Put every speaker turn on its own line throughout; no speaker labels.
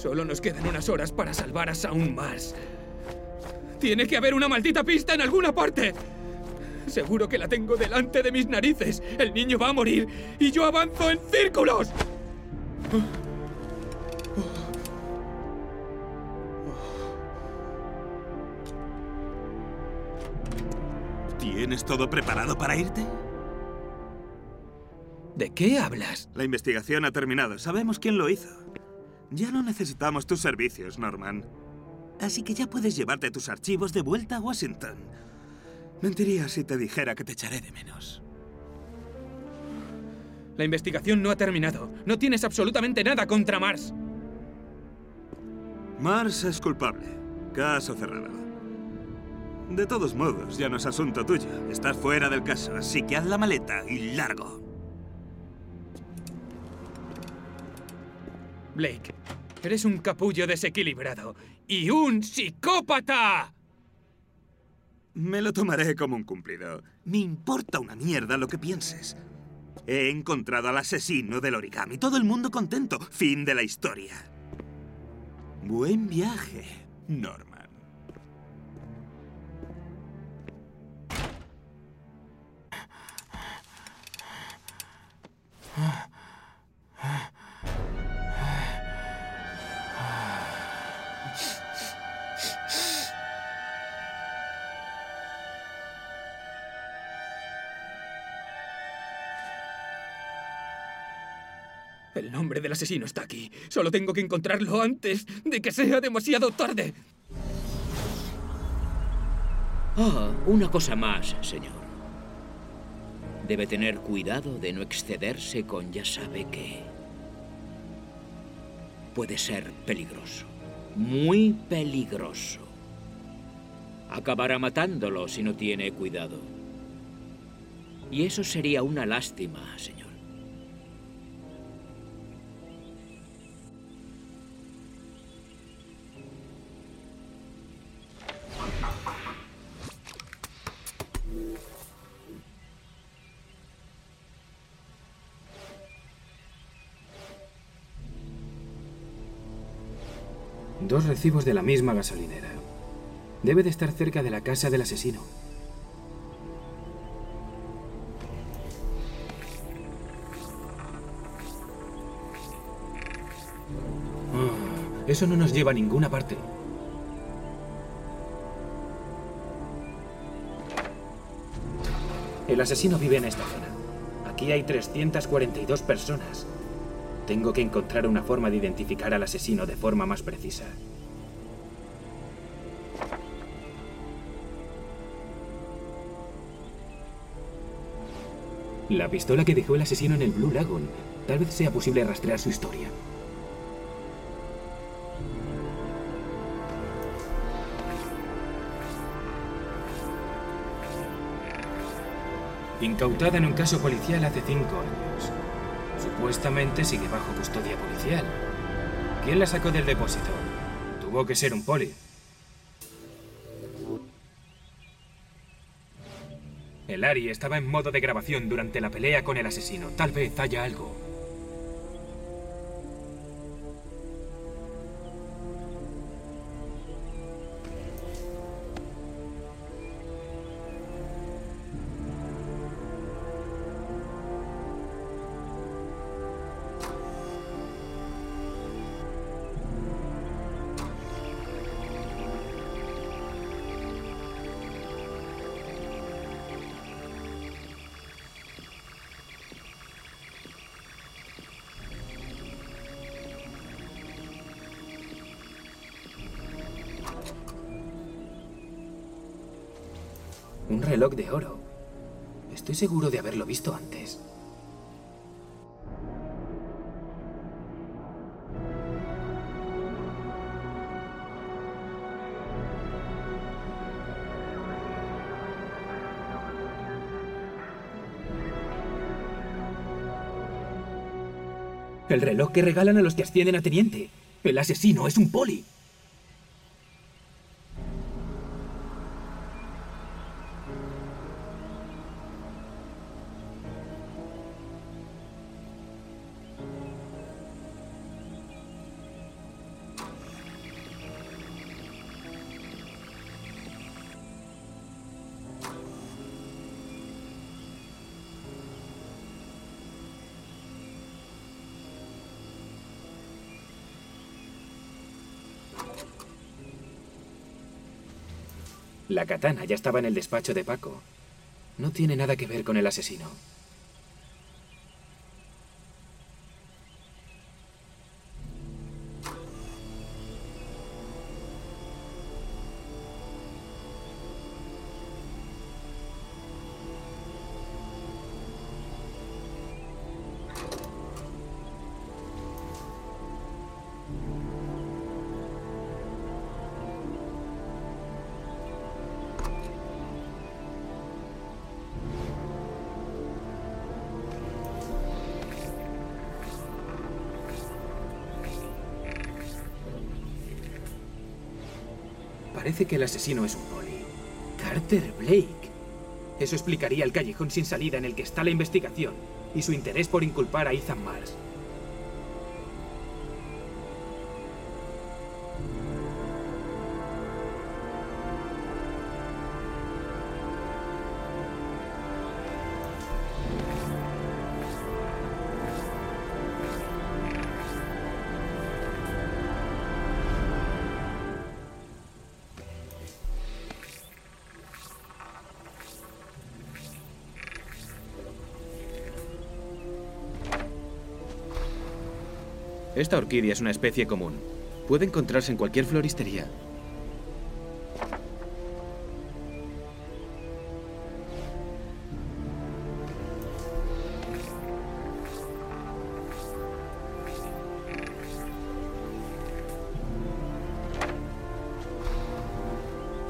Solo nos quedan unas horas para salvar a Saúl Mars. Tiene que haber una maldita pista en alguna parte. Seguro que la tengo delante de mis narices. El niño va a morir y yo avanzo en círculos.
¿Tienes todo preparado para irte?
¿De qué hablas?
La investigación ha terminado. Sabemos quién lo hizo. Ya no necesitamos tus servicios, Norman. Así que ya puedes llevarte tus archivos de vuelta a Washington. Mentiría si te dijera que te echaré de menos.
La investigación no ha terminado. No tienes absolutamente nada contra Mars.
Mars es culpable. Caso cerrado. De todos modos, ya no es asunto tuyo. Estás fuera del caso, así que haz la maleta y largo.
Blake, eres un capullo desequilibrado y un psicópata.
Me lo tomaré como un cumplido. Me importa una mierda lo que pienses. He encontrado al asesino del origami. Todo el mundo contento. Fin de la historia. Buen viaje, Norman.
El nombre del asesino está aquí. Solo tengo que encontrarlo antes de que sea demasiado tarde.
Ah, una cosa más, señor. Debe tener cuidado de no excederse con ya sabe qué. Puede ser peligroso. Muy peligroso. Acabará matándolo si no tiene cuidado. Y eso sería una lástima, señor.
Dos recibos de la misma gasolinera. Debe de estar cerca de la casa del asesino. Ah, eso no nos lleva a ninguna parte. El asesino vive en esta zona. Aquí hay 342 personas. Tengo que encontrar una forma de identificar al asesino de forma más precisa. La pistola que dejó el asesino en el Blue Lagoon. Tal vez sea posible rastrear su historia. Incautada en un caso policial hace cinco años. Supuestamente sigue bajo custodia policial. ¿Quién la sacó del depósito? Tuvo que ser un poli. El Ari estaba en modo de grabación durante la pelea con el asesino. Tal vez haya algo. Un reloj de oro. Estoy seguro de haberlo visto antes. El reloj que regalan a los que ascienden a teniente. El asesino es un poli.
La katana ya estaba en el despacho de Paco. No tiene nada que ver con el asesino. Parece que el asesino es un poli. Carter Blake. Eso explicaría el callejón sin salida en el que está la investigación y su interés por inculpar a Ethan Mars.
Esta orquídea es una especie común. Puede encontrarse en cualquier floristería.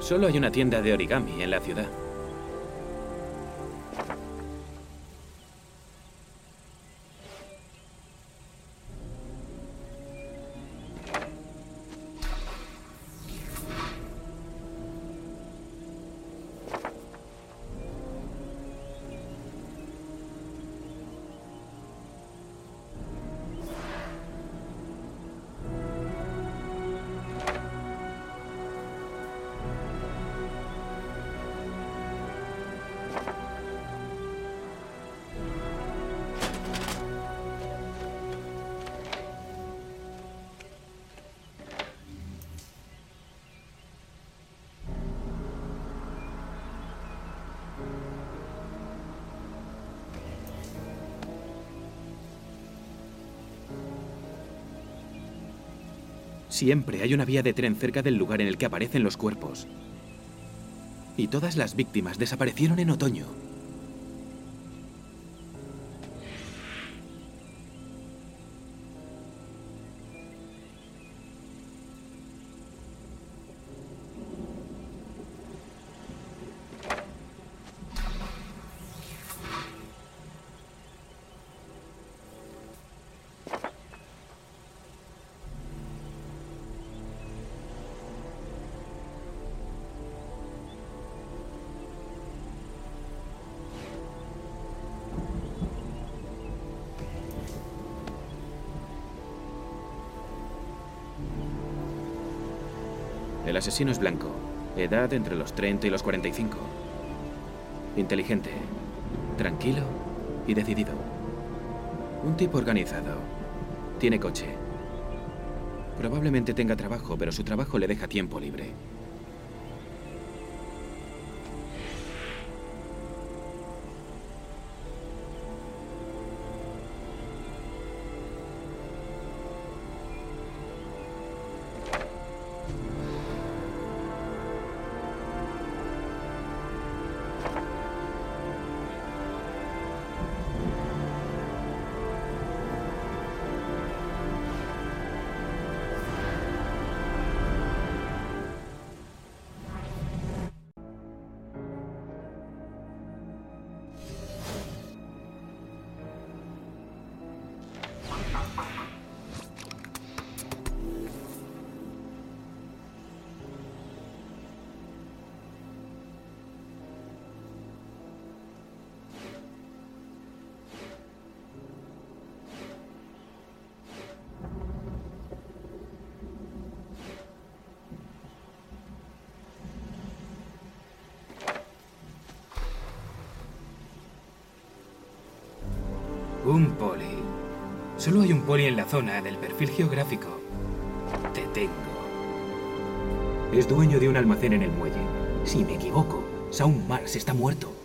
Solo hay una tienda de origami en la ciudad. Siempre hay una vía de tren cerca del lugar en el que aparecen los cuerpos. Y todas las víctimas desaparecieron en otoño. El asesino es blanco, edad entre los 30 y los 45. Inteligente, tranquilo y decidido. Un tipo organizado. Tiene coche. Probablemente tenga trabajo, pero su trabajo le deja tiempo libre. Un poli. Solo hay un poli en la zona del perfil geográfico. Te tengo. Es dueño de un almacén en el muelle. Si me equivoco, Saun Mars está muerto.